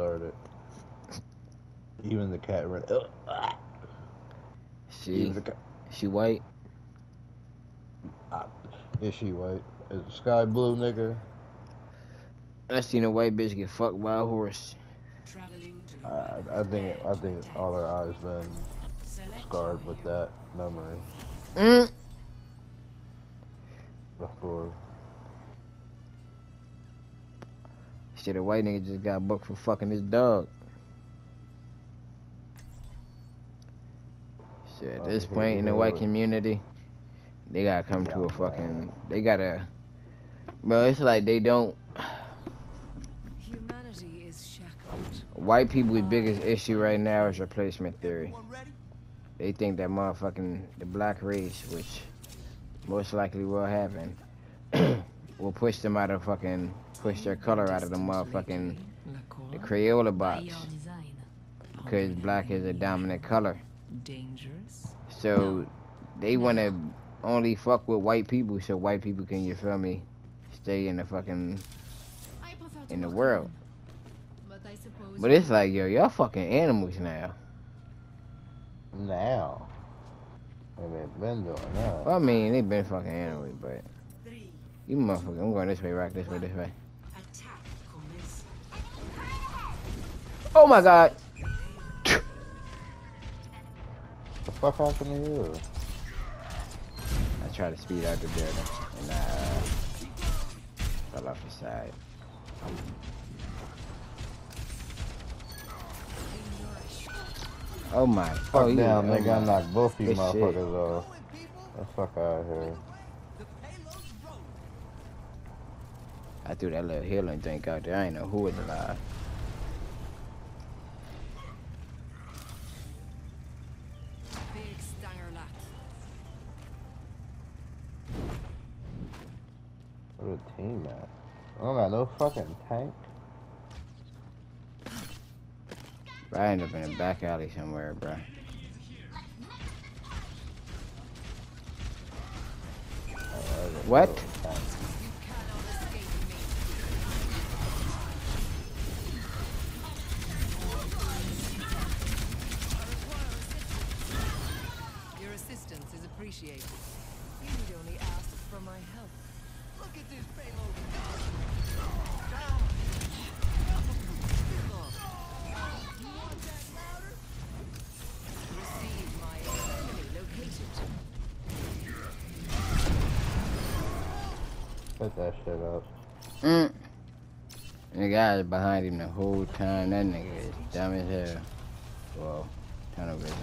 started. Even the cat ran. Ugh. She cat. she white. Is she white? Is the sky blue, nigga? I seen a white bitch get fucked by a horse. To I, think I think all her eyes been scarred with that memory Mm. before. Shit, a white nigga just got booked for fucking his dog. Shit, at this point in the white community, they gotta come to a fucking. They gotta. Bro, it's like they don't. humanity is shackled. White people's biggest issue right now is replacement theory. They think that motherfucking the black race, which most likely will happen, will push them out of fucking push their color out of the motherfucking the Crayola box because black is a dominant color. Dangerous. So they want to only fuck with white people so white people can you feel me stay in the fucking in the world. But I suppose But it's like yo, y'all fucking animals now. Now. I mean, been doing that. Well, I mean, they been fucking animals, but you motherfucker, I'm going this way, rock this way, this way. Oh my god. The fuck happened to you? I tried to speed out the building and I uh, fell off the side. Oh my. Fuck oh, down, oh nigga. I knocked both of you Good shit. motherfuckers off. The fuck out of here. I threw that little healing drink out there. I ain't know who was alive. Team at? I don't got no fucking tank. I end up in a back alley somewhere, bro. Oh, What? Put that shit up. Mm. The guy is behind him the whole time. That nigga is dumb as hell. Well, tunnel vision.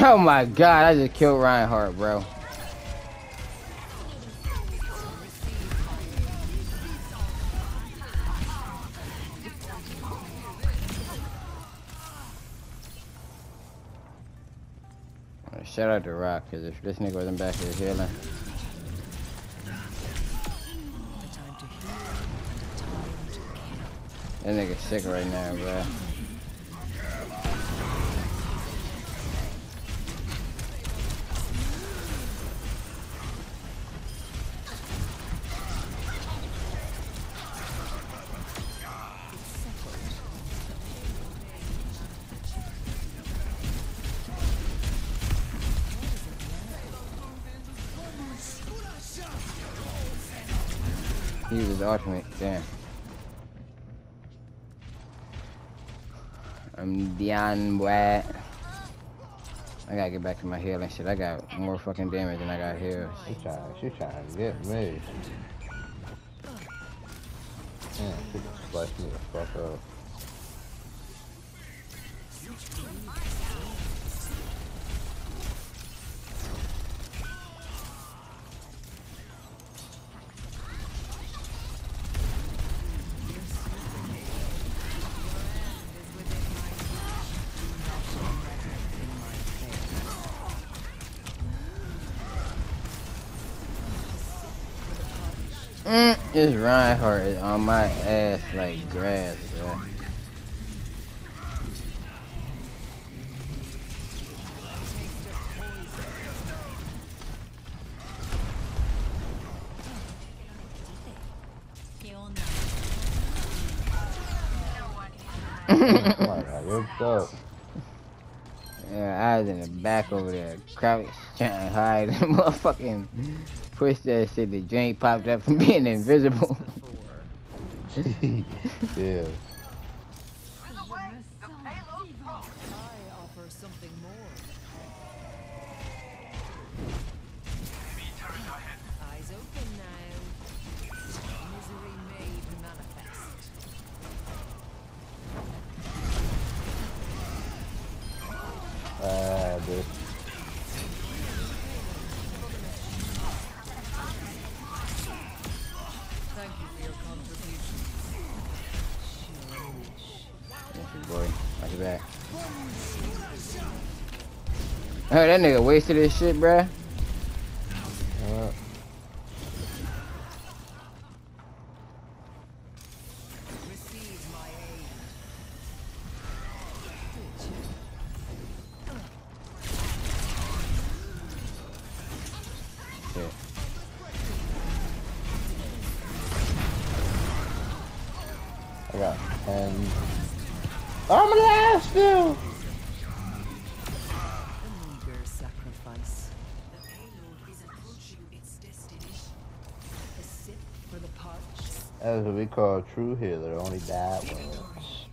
Oh my god, I just killed Reinhardt, bro. Shout out to Roc, cause if this nigga wasn't back here healing, that nigga sick right now, bro. The ultimate. Damn. I'm Dion White. I gotta get back to my healing shit. I got more fucking damage than I got heals. She trying, she trying to get me. Damn, she just splashed me the fuck up. Mm, this Reinhardt is on my ass like grass, bro. Yeah, I was in the back over there, crouched, trying to hide, motherfucking pushed that shit. The drink popped up from being invisible. yeah. Oh, that nigga wasted his shit, bruh. Uh. I got 10. I'm alive still! That's what we call true healer, only that once.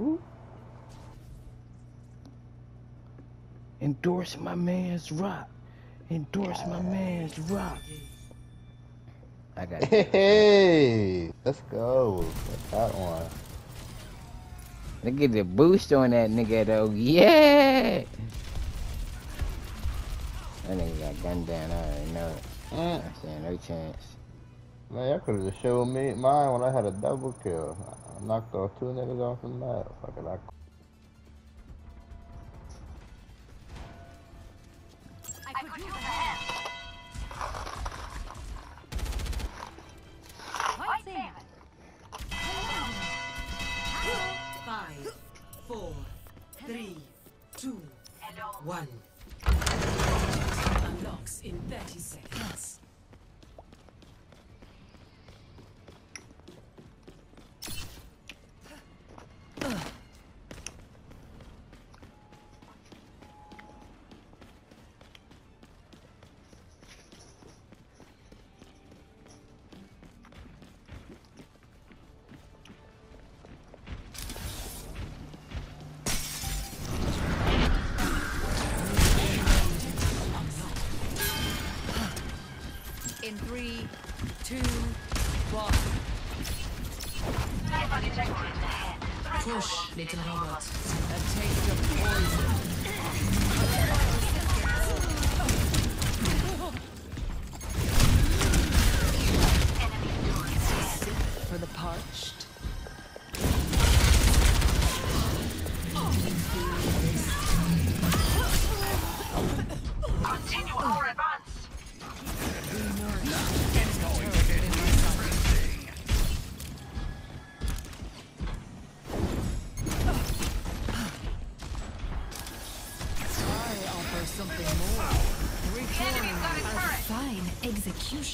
Ooh. Endorse my man's Roc. Endorse my man's Roc. I got it. Hey, let's go. Got that one. Look at the boost on that nigga though. Yeah. That nigga got gunned down. I already know it. Mm. I'm saying no chance. Man, y'all could have just showed me mine when I had a double kill. I knocked off two niggas off the map. Fuck it, I I could use a hand. Fighting. Five, four, three, two, one. Two, one. Push, little robot. A taste of poison.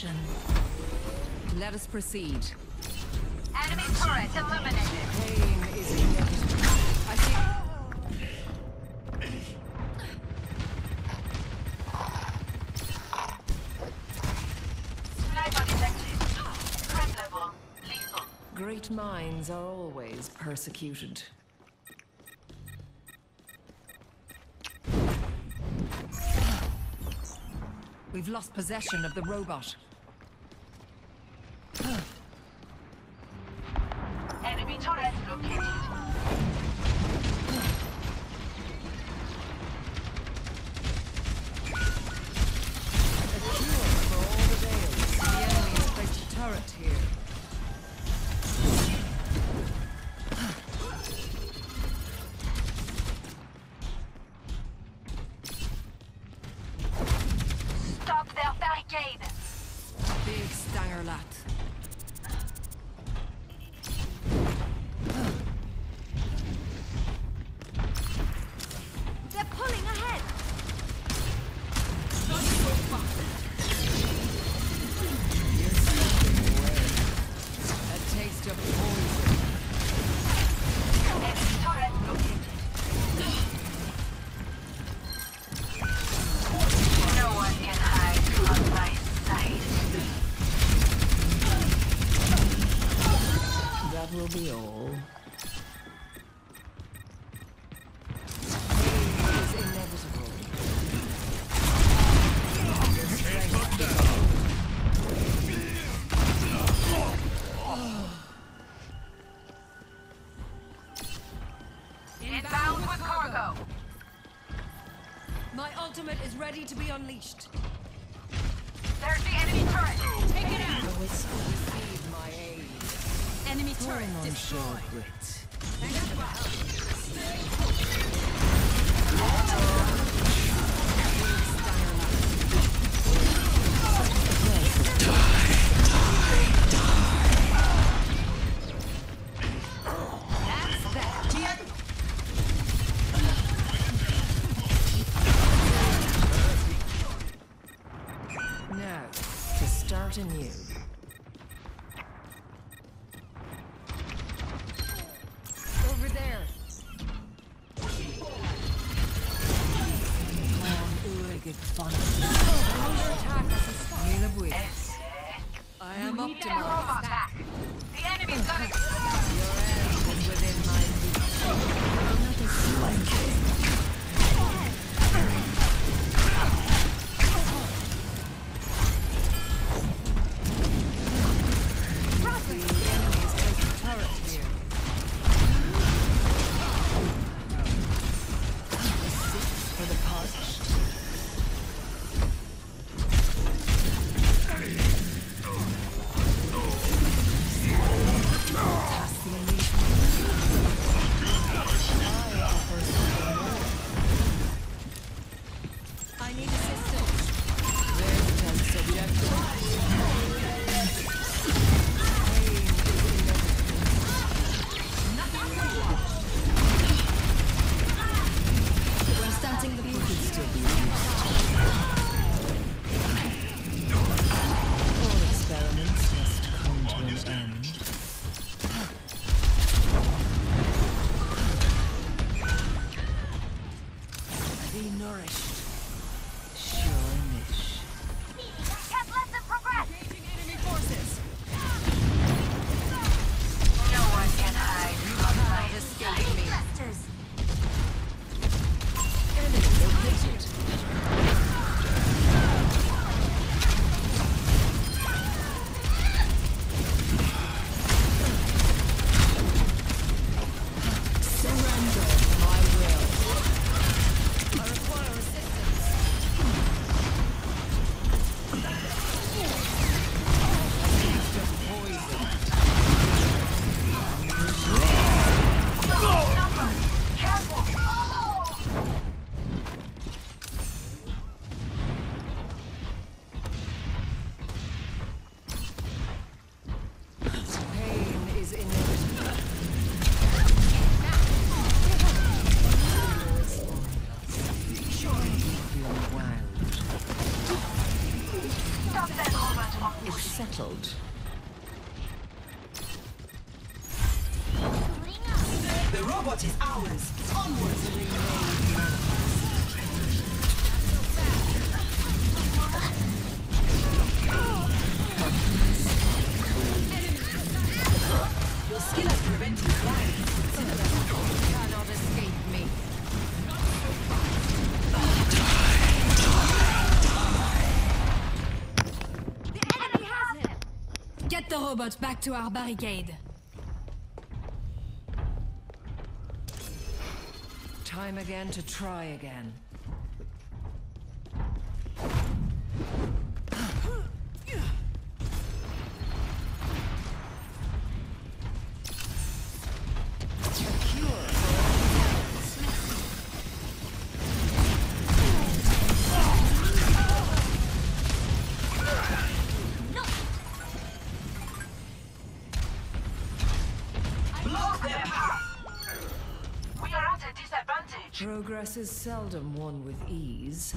mission. Let us proceed. Enemy turret. Pain is. I see. Great minds are always persecuted. We've lost possession of the robot. Ferlat. ready to be unleashed. There's the enemy turret. Take it out. Enemy turret destroyed. Get the robot back to our barricade. Time again to try again. Progress is seldom won with ease.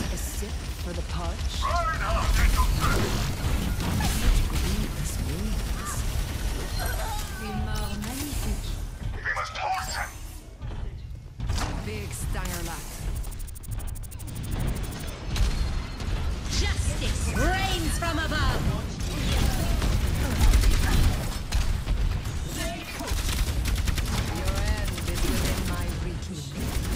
A sip for the. Une mort magnifique. Big. Justice reigns from above. Your end is within my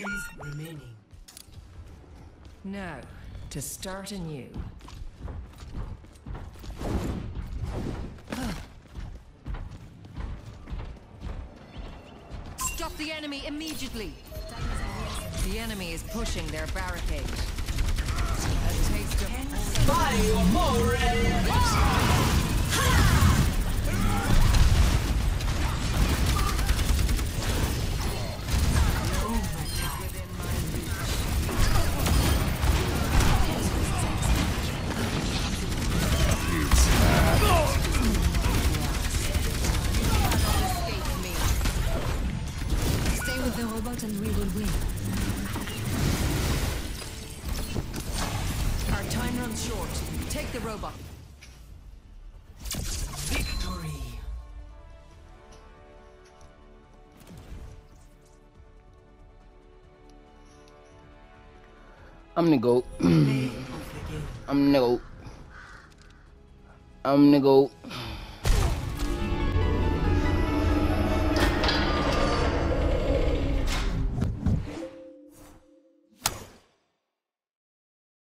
seconds remaining. Now, to start anew. Stop the enemy immediately! The enemy is pushing their barricade. A taste of escape with the robot and we will win. Our time runs short. Take the robot. Victory. I'm gonna Play of the game. I'm gonna go. I'm gonna goat.